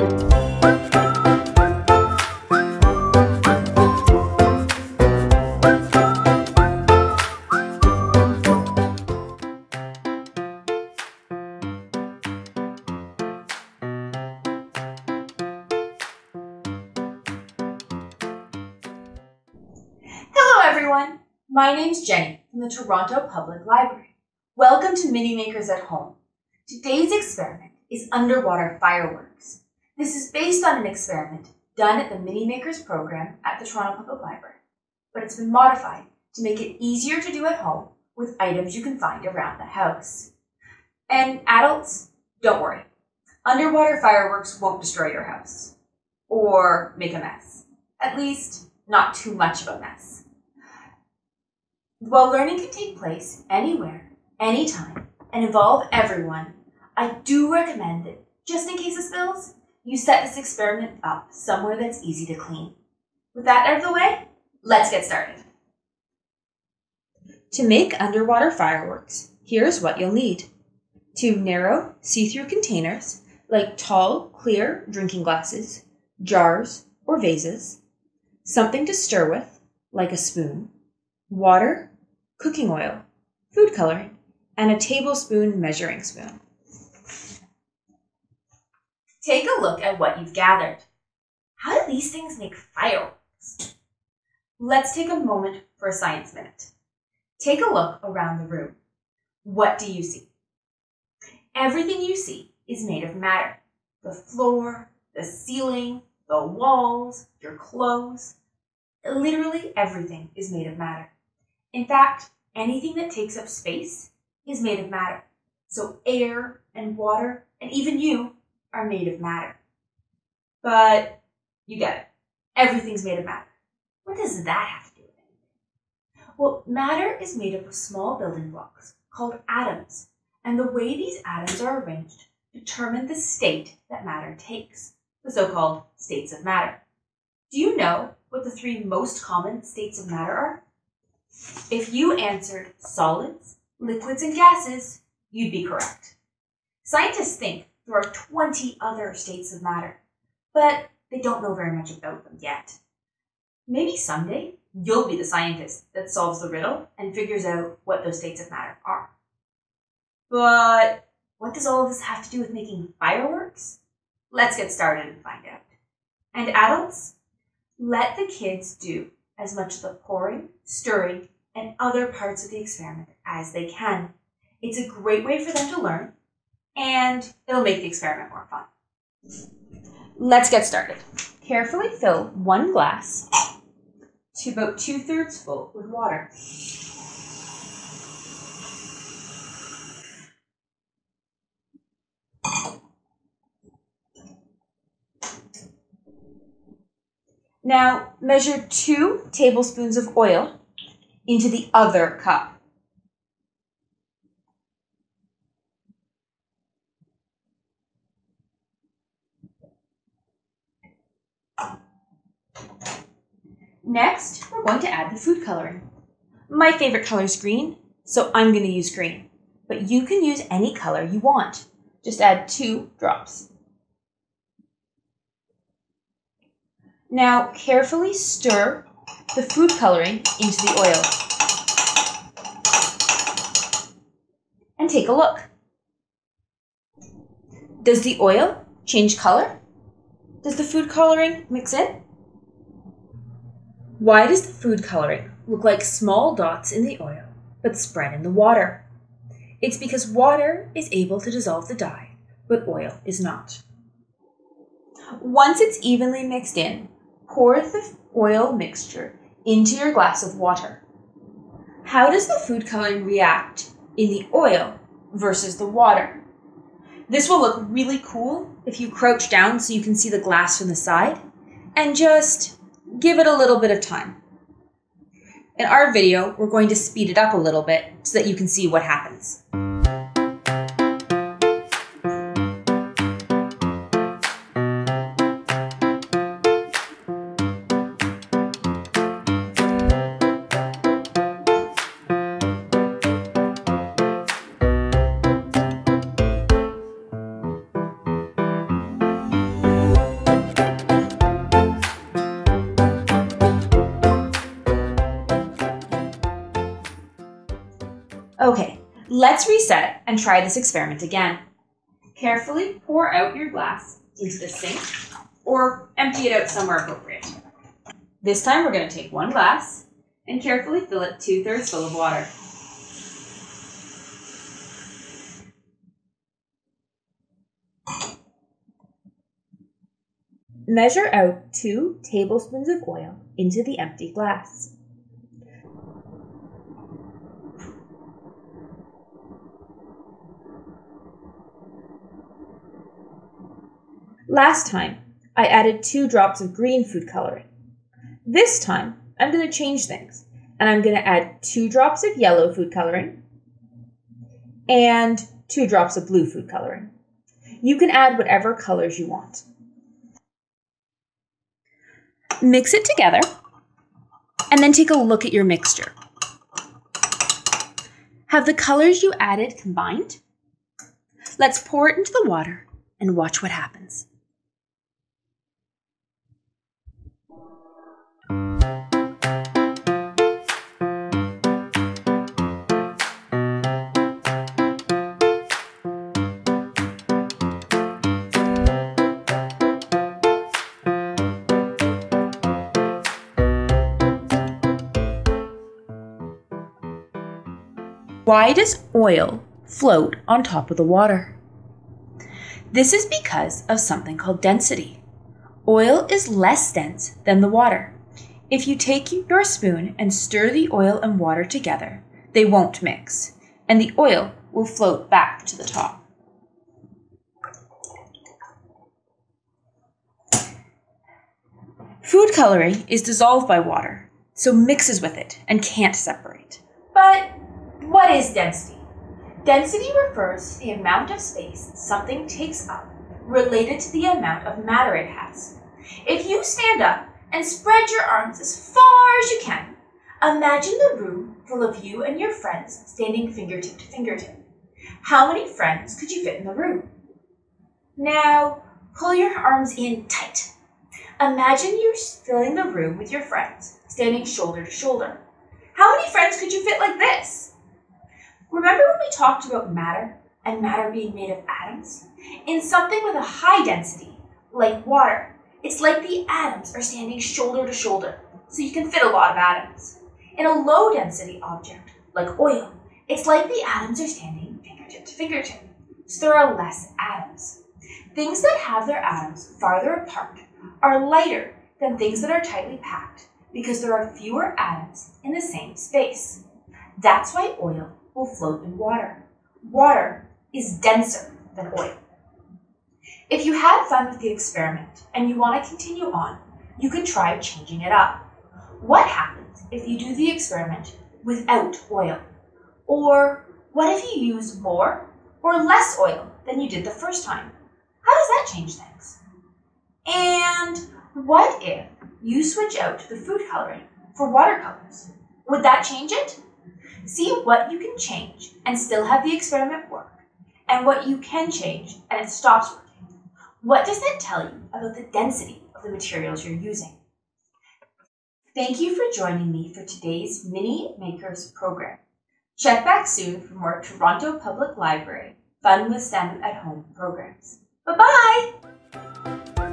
Hello, everyone. My name's Jenny from the Toronto Public Library. Welcome to Mini Makers at Home. Today's experiment is underwater fireworks. This is based on an experiment done at the Mini Makers program at the Toronto Public Library, but it's been modified to make it easier to do at home with items you can find around the house. And adults, don't worry. Underwater fireworks won't destroy your house or make a mess. At least, not too much of a mess. While learning can take place anywhere, anytime, and involve everyone, I do recommend that, just in case of spills, you set this experiment up somewhere that's easy to clean. With that out of the way, let's get started. To make underwater fireworks, here's what you'll need. Two narrow, see-through containers, like tall, clear drinking glasses, jars, or vases, something to stir with, like a spoon, water, cooking oil, food coloring, and a tablespoon measuring spoon. Take a look at what you've gathered. How do these things make fireworks? Let's take a moment for a science minute. Take a look around the room. What do you see? Everything you see is made of matter. The floor, the ceiling, the walls, your clothes. Literally everything is made of matter. In fact, anything that takes up space is made of matter. So air and water and even you are made of matter. But you get it. Everything's made of matter. What does that have to do with anything? Well, matter is made up of small building blocks called atoms, and the way these atoms are arranged determine the state that matter takes, the so-called states of matter. Do you know what the three most common states of matter are? If you answered solids, liquids, and gases, you'd be correct. Scientists think there are 20 other states of matter, but they don't know very much about them yet. Maybe someday you'll be the scientist that solves the riddle and figures out what those states of matter are. But what does all of this have to do with making fireworks? Let's get started and find out. And adults, let the kids do as much of the pouring, stirring, and other parts of the experiment as they can. It's a great way for them to learn, and it'll make the experiment more fun. Let's get started. Carefully fill one glass to about two thirds full with water. Now measure two tablespoons of oil into the other cup. Next, we're going to add the food coloring. My favorite color is green, so I'm going to use green. But you can use any color you want. Just add two drops. Now carefully stir the food coloring into the oil. And take a look. Does the oil change color? Does the food coloring mix in? Why does the food coloring look like small dots in the oil but spread in the water? It's because water is able to dissolve the dye, but oil is not. Once it's evenly mixed in, pour the oil mixture into your glass of water. How does the food coloring react in the oil versus the water? This will look really cool if you crouch down so you can see the glass from the side and just give it a little bit of time. In our video, we're going to speed it up a little bit so that you can see what happens. Let's reset and try this experiment again. Carefully pour out your glass into the sink or empty it out somewhere appropriate. This time we're going to take one glass and carefully fill it two thirds full of water. Measure out two tablespoons of oil into the empty glass. Last time, I added two drops of green food coloring. This time, I'm going to change things and I'm going to add two drops of yellow food coloring and two drops of blue food coloring. You can add whatever colors you want. Mix it together and then take a look at your mixture. Have the colors you added combined? Let's pour it into the water and watch what happens. Why does oil float on top of the water? This is because of something called density. Oil is less dense than the water. If you take your spoon and stir the oil and water together, they won't mix, and the oil will float back to the top. Food coloring is dissolved by water, so mixes with it and can't separate. But what is density? Density refers to the amount of space something takes up related to the amount of matter it has. If you stand up and spread your arms as far as you can, imagine the room full of you and your friends standing fingertip to fingertip. How many friends could you fit in the room? Now, pull your arms in tight. Imagine you're filling the room with your friends, standing shoulder to shoulder. How many friends could you fit like this? Remember when we talked about matter and matter being made of atoms? In something with a high density, like water, it's like the atoms are standing shoulder to shoulder, so you can fit a lot of atoms. In a low density object, like oil, it's like the atoms are standing fingertip to fingertip, so there are less atoms. Things that have their atoms farther apart are lighter than things that are tightly packed because there are fewer atoms in the same space. That's why oil will float in water. Water is denser than oil. If you had fun with the experiment and you want to continue on, you could try changing it up. What happens if you do the experiment without oil? Or what if you use more or less oil than you did the first time? How does that change things? And what if you switch out the food coloring for watercolors? Would that change it? See what you can change and still have the experiment work, and what you can change and it stops working. What does that tell you about the density of the materials you're using? Thank you for joining me for today's Mini Makers program. Check back soon for more Toronto Public Library Fun with STEM at Home programs. Bye bye!